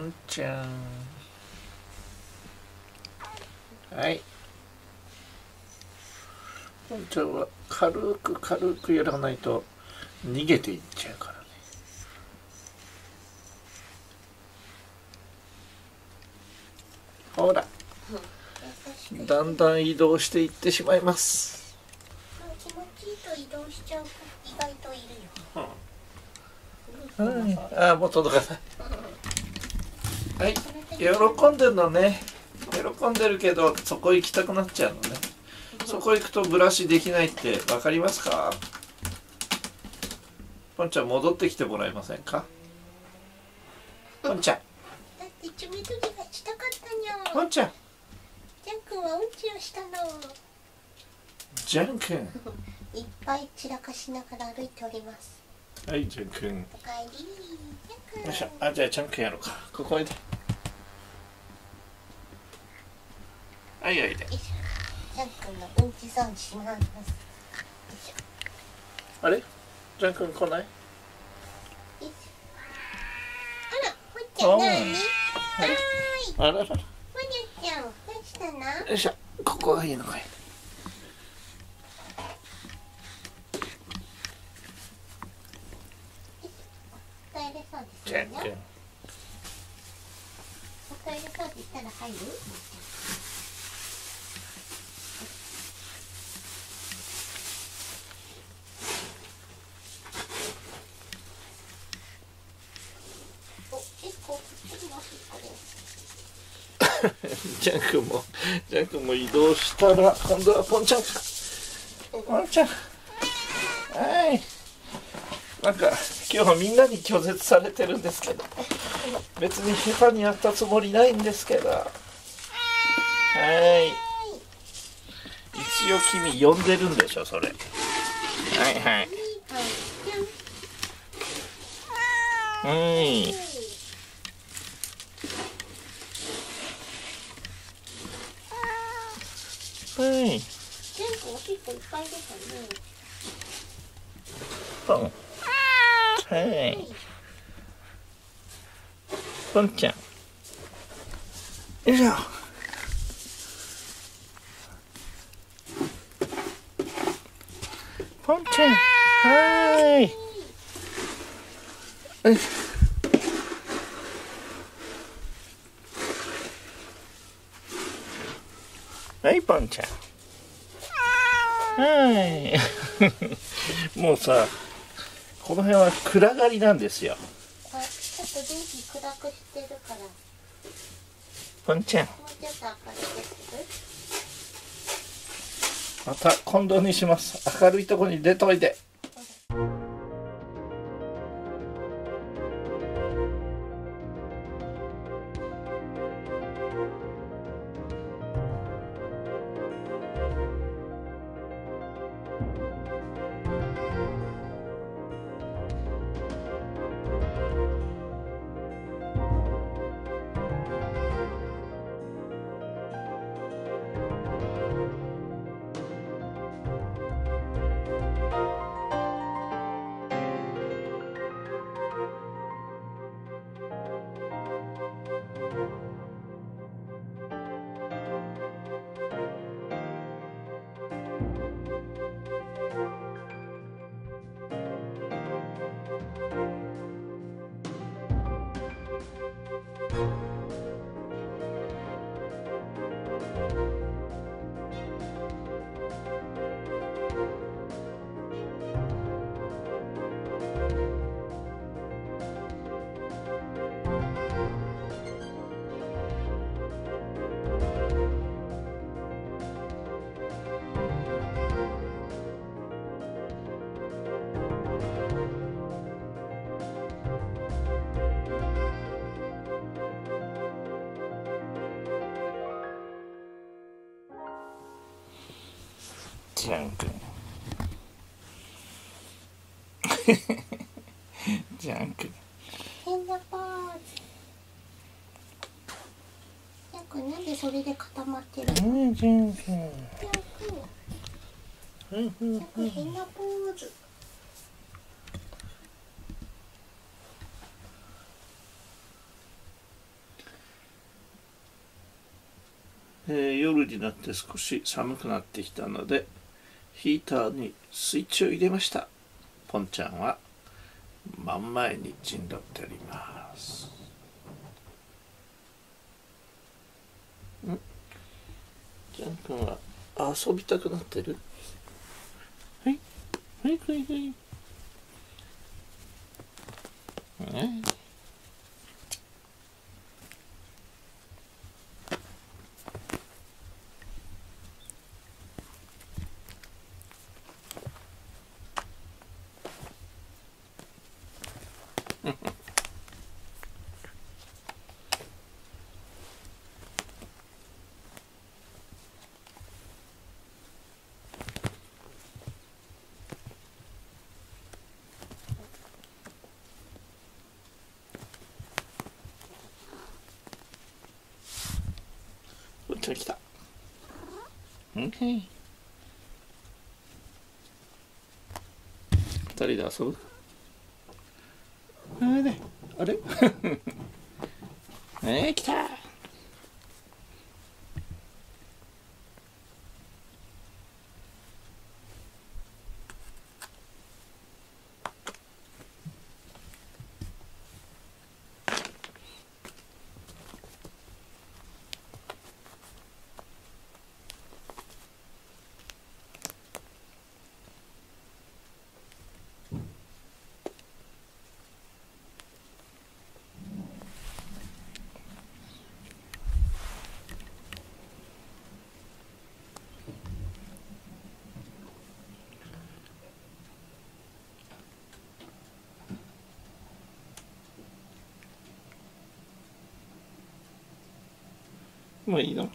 んちゃんはい。ポンちゃんは軽く軽くやらないと逃げていっちゃうからね。ほら。だんだん移動していってしまいます。気持ちいいと移動しちゃう子意外といるよ。はいああもう届かないはい。喜んでるのね。喜んでるけどそこ行きたくなっちゃうのね。そこ行くとブラシできないって分かりますか？ポンちゃん戻ってきてもらえませんか？ポンちゃん。だって爪研ぎがしたかったにゃポンちゃん。ジャン君はうんちをしたの。ジャン君。いっぱい散らかしながら歩いておりますはいジャン君おかえりジャン君よいしょあじゃあジャン君やろうか。ここへで。はいはいで。よいしょ。ジャン君のうんちゾーンします。あれ？ジャン君来ない？あらほっちゃんなに？あららら。ほにゃちゃんどうしたのよいしょ。ここがいいのかいおトイレ掃除すジャンるよ君おトイレ掃除したら入る ジャン君もジャン君も移動したら今度はポンちゃんか。ポンちゃん。はいなんか今日はみんなに拒絶されてるんですけど。別に下手にやったつもりないんですけど。はい。一応君呼んでるんでしょそれ。はいはい。はい。はい。全部おしっこいっぱい出たね。ポンはいポンちゃんよいこの辺は暗がりなんですよ。これちょっと電気暗くしてるから。もポンちゃんうちょっと明るくする？また今度にします。明るいところに出といて違うんかいじゃんく変なポーズ。やくなんでそれで固まってるの？うんじゃんくやく変なポーズ。えー、夜になって少し寒くなってきたのでヒーターにスイッチを入れました。ポンちゃんは真ん前に陣取っております。ん？ジャン君は遊びたくなってる？はい。はいはいはい。ねポンちゃん来た。OK 二人で遊ぶ？あれあれ？えー、来たもういいの？